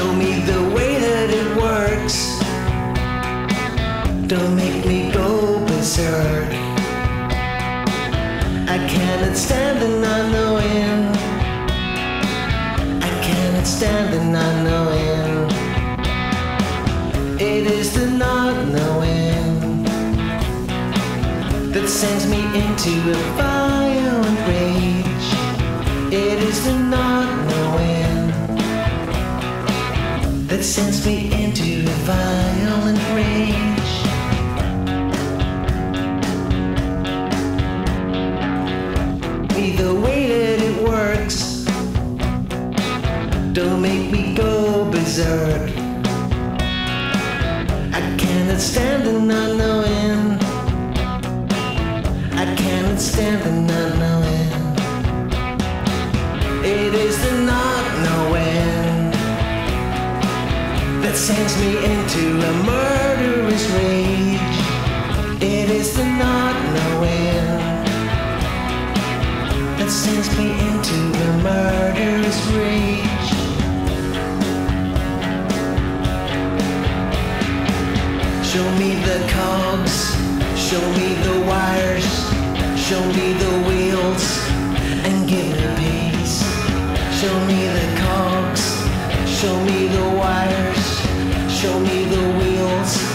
show me the way that it works. Don't make me go berserk. I cannot stand the not knowing. I cannot stand the not knowing. It is the not knowing that sends me into a fire. That sends me into a violent rage. Either way that it works, don't make me go berserk. I cannot stand the that sends me into a murderous rage. It is the not knowing that sends me into a murderous rage. Show me the cogs, show me the wires, show me the wheels, and give me peace. Show me the cogs, show me the wires show me the wheels.